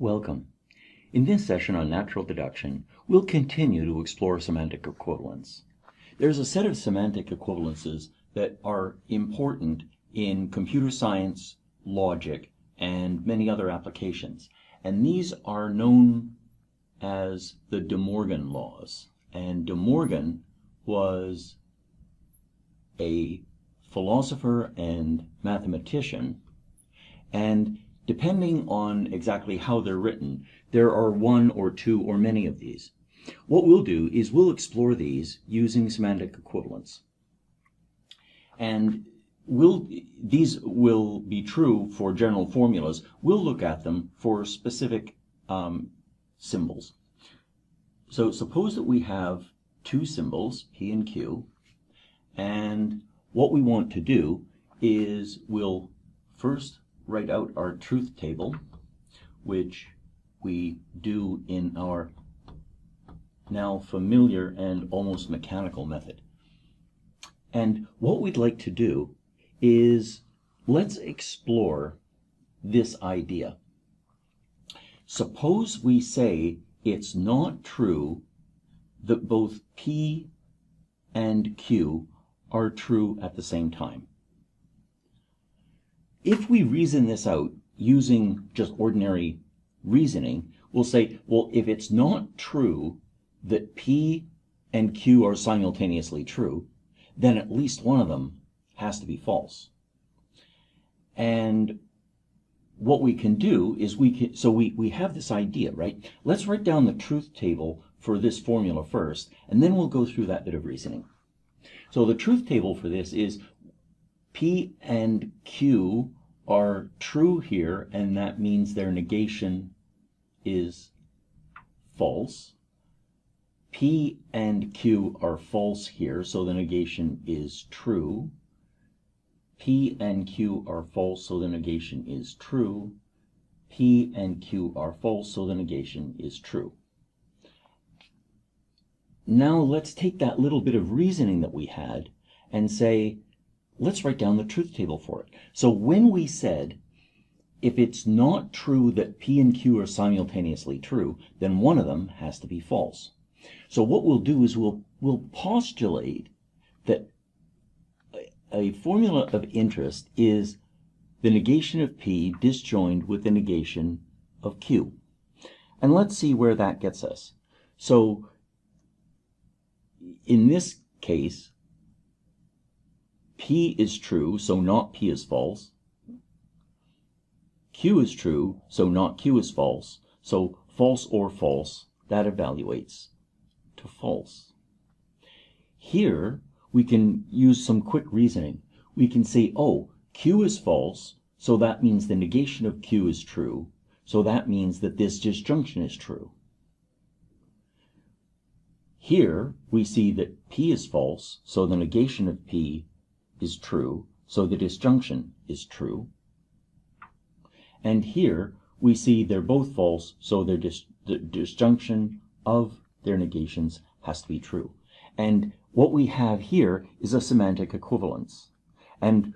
Welcome. In this session on natural deduction, we'll continue to explore semantic equivalence. There's a set of semantic equivalences that are important in computer science, logic, and many other applications. And these are known as the De Morgan laws. And De Morgan was a philosopher and mathematician, and Depending on exactly how they're written, there are one or two or many of these. What we'll do is we'll explore these using semantic equivalence. And we'll, these will be true for general formulas. We'll look at them for specific um, symbols. So suppose that we have two symbols, P and Q, and what we want to do is we'll first write out our truth table, which we do in our now familiar and almost mechanical method. And what we'd like to do is let's explore this idea. Suppose we say it's not true that both P and Q are true at the same time. If we reason this out using just ordinary reasoning, we'll say, well, if it's not true that P and Q are simultaneously true, then at least one of them has to be false. And what we can do is we can, so we, we have this idea, right? Let's write down the truth table for this formula first, and then we'll go through that bit of reasoning. So the truth table for this is P and Q are true here, and that means their negation is false. P and Q are false here, so the negation is true. P and Q are false, so the negation is true. P and Q are false, so the negation is true. Now let's take that little bit of reasoning that we had and say, let's write down the truth table for it. So when we said, if it's not true that P and Q are simultaneously true, then one of them has to be false. So what we'll do is we'll, we'll postulate that a formula of interest is the negation of P disjoined with the negation of Q. And let's see where that gets us. So in this case, P is true, so not P is false. Q is true, so not Q is false. So false or false, that evaluates to false. Here, we can use some quick reasoning. We can say, oh, Q is false, so that means the negation of Q is true. So that means that this disjunction is true. Here, we see that P is false, so the negation of P is true, so the disjunction is true. And here we see they're both false, so their dis the disjunction of their negations has to be true. And what we have here is a semantic equivalence. And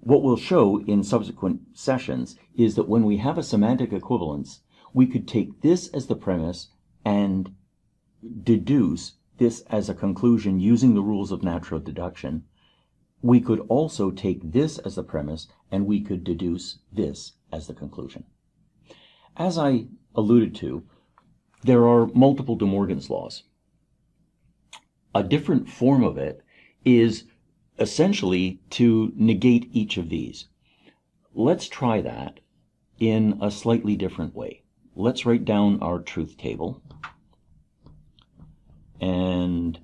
what we'll show in subsequent sessions is that when we have a semantic equivalence, we could take this as the premise and deduce this as a conclusion using the rules of natural deduction we could also take this as the premise and we could deduce this as the conclusion. As I alluded to, there are multiple De Morgan's laws. A different form of it is essentially to negate each of these. Let's try that in a slightly different way. Let's write down our truth table. And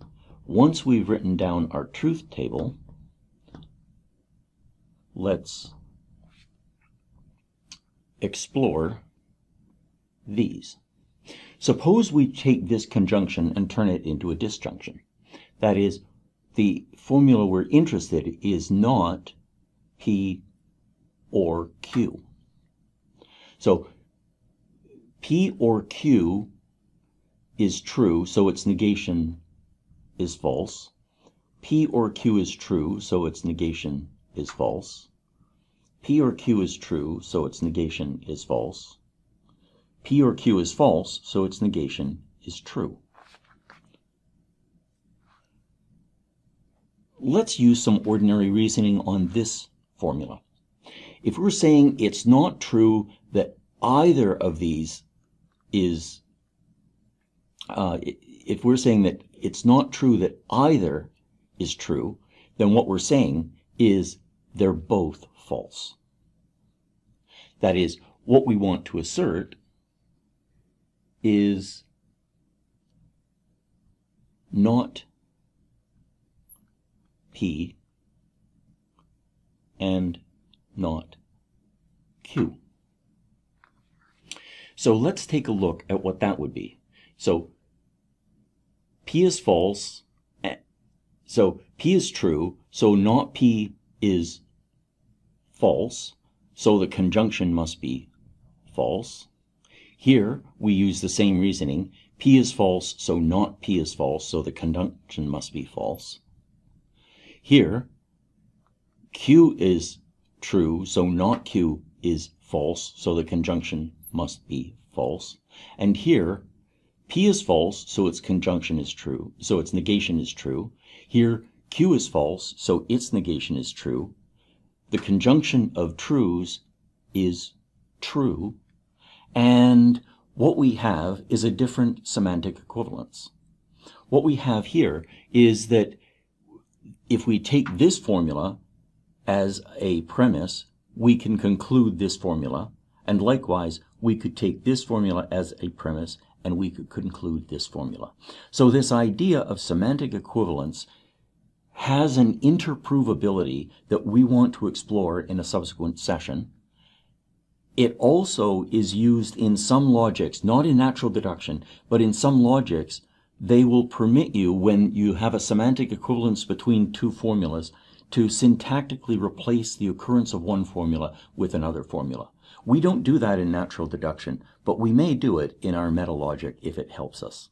once we've written down our truth table, let's explore these. Suppose we take this conjunction and turn it into a disjunction. That is, the formula we're interested in is not P or Q. So P or Q is true, so its negation is false. P or Q is true, so its negation is false. P or Q is true, so its negation is false. P or Q is false, so its negation is true. Let's use some ordinary reasoning on this formula. If we're saying it's not true that either of these is, uh, if we're saying that it's not true that either is true, then what we're saying is they're both false. That is, what we want to assert is not P and not Q. So let's take a look at what that would be. So P is false, eh, so P is true, so not P is false, so the conjunction must be false. Here we use the same reasoning. P is false, so not P is false, so the conjunction must be false. Here, Q is true, so not Q is false, so the conjunction must be false. And here, P is false, so its conjunction is true, so its negation is true. Here, Q is false, so its negation is true. The conjunction of trues is true. And what we have is a different semantic equivalence. What we have here is that if we take this formula as a premise, we can conclude this formula. And likewise, we could take this formula as a premise and we could conclude this formula. So this idea of semantic equivalence has an interprovability that we want to explore in a subsequent session. It also is used in some logics, not in natural deduction, but in some logics, they will permit you, when you have a semantic equivalence between two formulas, to syntactically replace the occurrence of one formula with another formula. We don't do that in natural deduction, but we may do it in our meta logic if it helps us.